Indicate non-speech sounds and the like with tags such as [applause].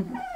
Mm-hmm. [laughs]